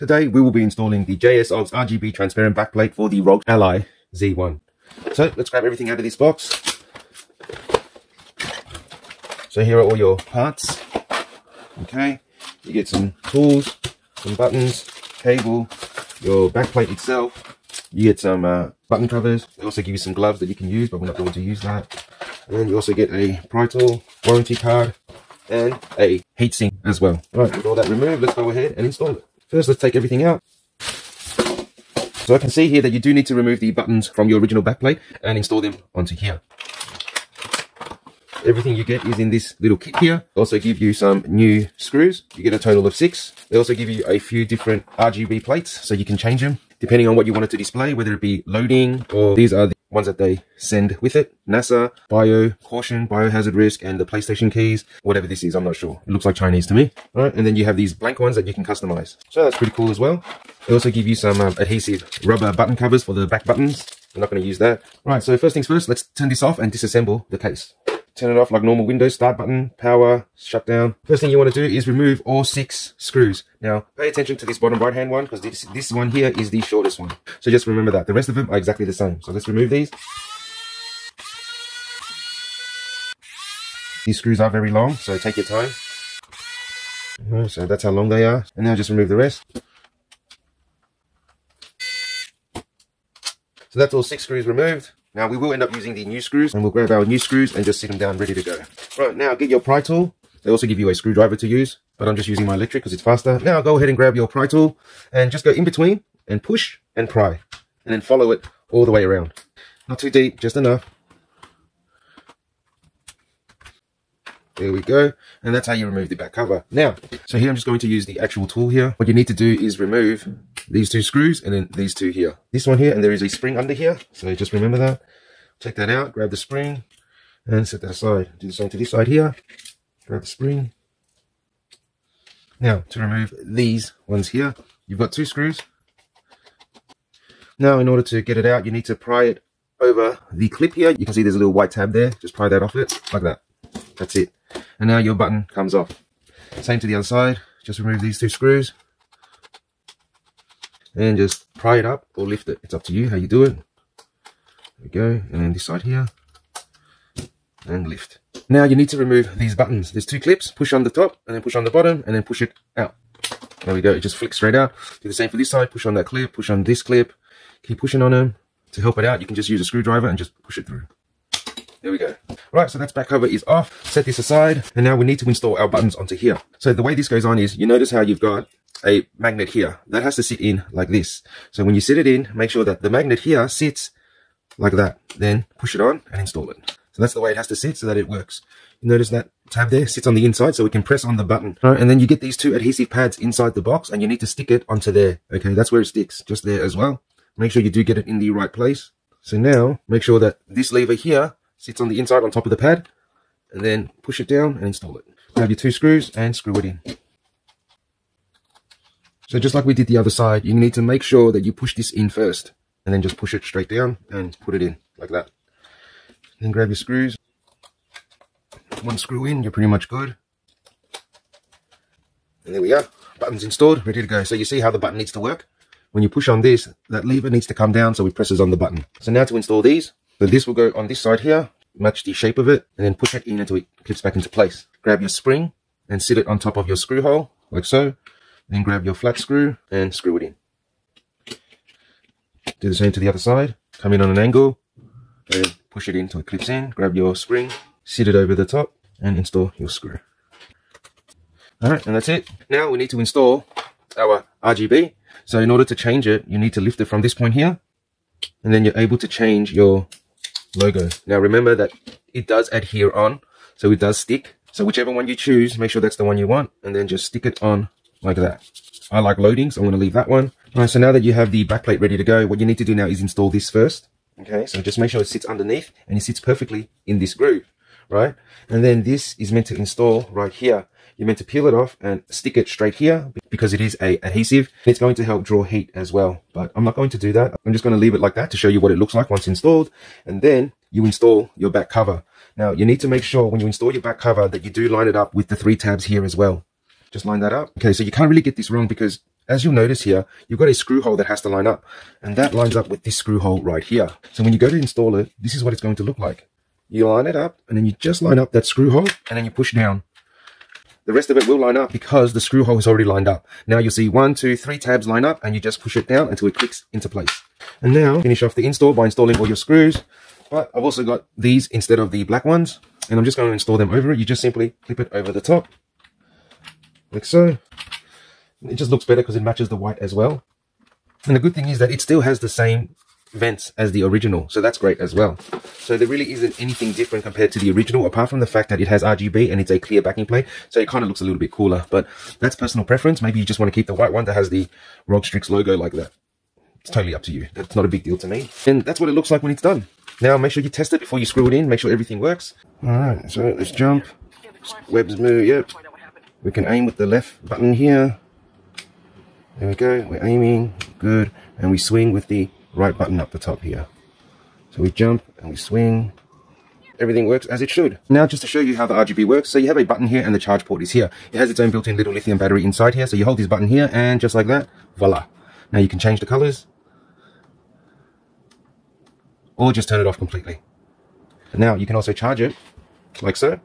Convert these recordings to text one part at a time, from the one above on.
Today we will be installing the JSAUX RGB transparent backplate for the ROG Ally Z1. So let's grab everything out of this box. So here are all your parts. Okay, you get some tools, some buttons, cable, your backplate itself. You get some uh, button covers. They also give you some gloves that you can use, but we're not going to use that. And then you also get a pry tool, warranty card, and a heatsink as well. All right, with all that removed, let's go ahead and install it. First, let's take everything out. So I can see here that you do need to remove the buttons from your original backplate and install them onto here. Everything you get is in this little kit here. They also give you some new screws. You get a total of six. They also give you a few different RGB plates so you can change them depending on what you want it to display, whether it be loading or these are the ones that they send with it. NASA, bio, caution, biohazard risk, and the PlayStation keys. Whatever this is, I'm not sure. It looks like Chinese to me. All right, and then you have these blank ones that you can customize. So that's pretty cool as well. They also give you some um, adhesive rubber button covers for the back buttons. I'm not going to use that. All right, so first things first, let's turn this off and disassemble the case turn it off like normal Windows, start button, power, shut down. First thing you want to do is remove all six screws. Now, pay attention to this bottom right hand one because this, this one here is the shortest one. So just remember that. The rest of them are exactly the same. So let's remove these. These screws are very long, so take your time. So that's how long they are. And now just remove the rest. So that's all six screws removed. Now we will end up using the new screws and we'll grab our new screws and just sit them down ready to go. Right, now get your pry tool. They also give you a screwdriver to use, but I'm just using my electric because it's faster. Now go ahead and grab your pry tool and just go in between and push and pry. And then follow it all the way around. Not too deep, just enough. There we go. And that's how you remove the back cover. Now, so here I'm just going to use the actual tool here. What you need to do is remove these two screws and then these two here. This one here, and there is a spring under here. So just remember that. Take that out, grab the spring and set that aside. Do the same to this side here. Grab the spring. Now, to remove these ones here, you've got two screws. Now, in order to get it out, you need to pry it over the clip here. You can see there's a little white tab there. Just pry that off it, like that. That's it. And now your button comes off. Same to the other side. Just remove these two screws. And just pry it up or lift it. It's up to you how you do it. There we go. And then this side here. And lift. Now you need to remove these buttons. There's two clips. Push on the top and then push on the bottom and then push it out. There we go. It just flicks straight out. Do the same for this side. Push on that clip. Push on this clip. Keep pushing on them. To help it out, you can just use a screwdriver and just push it through. There we go. Right, so that's back cover is off. Set this aside. And now we need to install our buttons onto here. So the way this goes on is, you notice how you've got a magnet here. That has to sit in like this. So when you sit it in, make sure that the magnet here sits like that. Then push it on and install it. So that's the way it has to sit so that it works. You notice that tab there sits on the inside so we can press on the button. And then you get these two adhesive pads inside the box and you need to stick it onto there. Okay, that's where it sticks, just there as well. Make sure you do get it in the right place. So now make sure that this lever here sits on the inside on top of the pad and then push it down and install it. Grab your two screws and screw it in. So just like we did the other side, you need to make sure that you push this in first and then just push it straight down and put it in like that. Then grab your screws. One screw in, you're pretty much good. And there we are. Button's installed, ready to go. So you see how the button needs to work? When you push on this, that lever needs to come down so it presses on the button. So now to install these, so this will go on this side here, match the shape of it, and then push it in until it clips back into place. Grab your spring and sit it on top of your screw hole, like so. Then grab your flat screw and screw it in. Do the same to the other side. Come in on an angle and push it in until it clips in. Grab your spring, sit it over the top, and install your screw. Alright, and that's it. Now we need to install our RGB. So in order to change it, you need to lift it from this point here, and then you're able to change your logo. Now remember that it does adhere on, so it does stick. So whichever one you choose, make sure that's the one you want, and then just stick it on like that. I like loading, so I'm going to leave that one. All right, so now that you have the backplate ready to go, what you need to do now is install this first. Okay, so just make sure it sits underneath and it sits perfectly in this groove, right? And then this is meant to install right here. You're meant to peel it off and stick it straight here because it is a adhesive. It's going to help draw heat as well, but I'm not going to do that. I'm just going to leave it like that to show you what it looks like once installed. And then you install your back cover. Now you need to make sure when you install your back cover that you do line it up with the three tabs here as well. Just line that up. Okay, so you can't really get this wrong because as you'll notice here, you've got a screw hole that has to line up. And that lines up with this screw hole right here. So when you go to install it, this is what it's going to look like. You line it up, and then you just line up that screw hole, and then you push down. The rest of it will line up because the screw hole is already lined up. Now you'll see one, two, three tabs line up, and you just push it down until it clicks into place. And now, finish off the install by installing all your screws. But I've also got these instead of the black ones, and I'm just going to install them over it. You just simply clip it over the top, like so. It just looks better because it matches the white as well. And the good thing is that it still has the same vents as the original, so that's great as well. So there really isn't anything different compared to the original, apart from the fact that it has RGB and it's a clear backing plate, so it kind of looks a little bit cooler, but that's personal preference. Maybe you just want to keep the white one that has the ROG Strix logo like that. It's totally up to you. That's not a big deal to me. And that's what it looks like when it's done. Now make sure you test it before you screw it in, make sure everything works. Alright, so let's jump. Webs move, yep. We can aim with the left button here. There we go, we're aiming, good. And we swing with the right button up the top here. So we jump and we swing. Everything works as it should. Now just to show you how the RGB works, so you have a button here and the charge port is here. It has its own built-in little lithium battery inside here, so you hold this button here and just like that, voila. Now you can change the colors or just turn it off completely. now you can also charge it like so.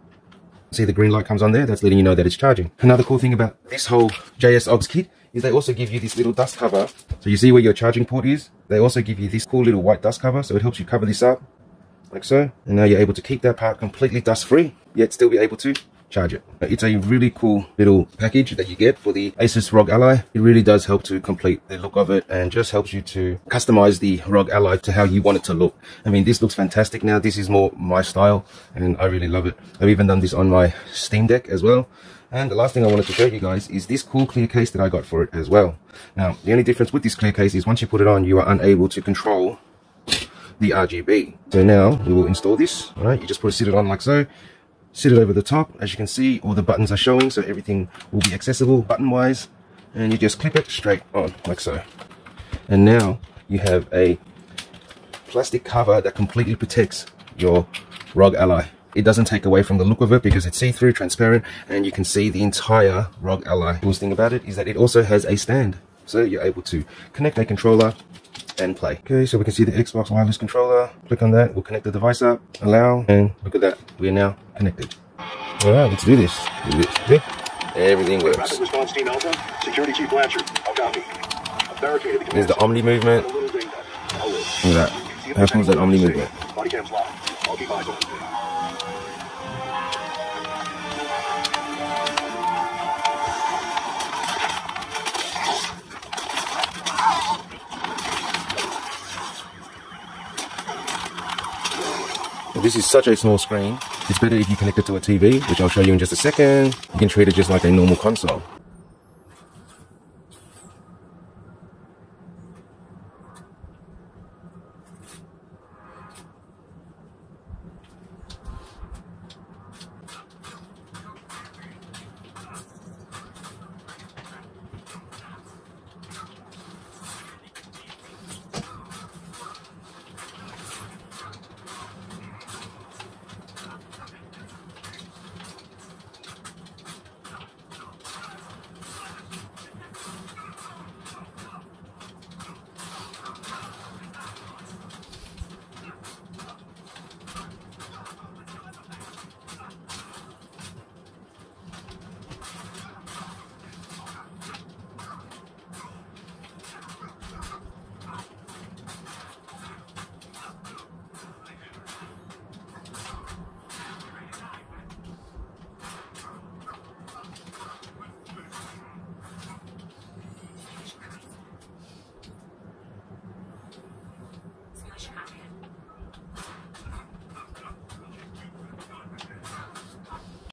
See the green light comes on there, that's letting you know that it's charging. Another cool thing about this whole JSAUX kit is they also give you this little dust cover. So you see where your charging port is? They also give you this cool little white dust cover. So it helps you cover this up like so. And now you're able to keep that part completely dust free, yet still be able to charge it. It's a really cool little package that you get for the Asus ROG Ally. It really does help to complete the look of it and just helps you to customize the ROG Ally to how you want it to look. I mean, this looks fantastic now. This is more my style and I really love it. I've even done this on my Steam Deck as well. And the last thing I wanted to show you guys is this cool clear case that I got for it as well. Now, the only difference with this clear case is once you put it on, you are unable to control the RGB. So now we will install this, all right? You just put it, sit it on like so, sit it over the top. As you can see, all the buttons are showing, so everything will be accessible button-wise. And you just clip it straight on like so. And now you have a plastic cover that completely protects your ROG Ally. It doesn't take away from the look of it because it's see-through, transparent, and you can see the entire ROG Ally. The Coolest thing about it is that it also has a stand. So you're able to connect a controller and play. Okay, so we can see the Xbox wireless controller. Click on that, we'll connect the device up, allow, and look at that, we are now connected. All right, let's do this. Do this. Okay? Everything works. Rapid response team Alpha, security chief Blanchard, I'll copy. There's the Omni movement. Look at that. How cool is that Omni movement? Body cam's locked. I'll keep eyes on This is such a small screen. It's better if you connect it to a TV, which I'll show you in just a second. You can treat it just like a normal console.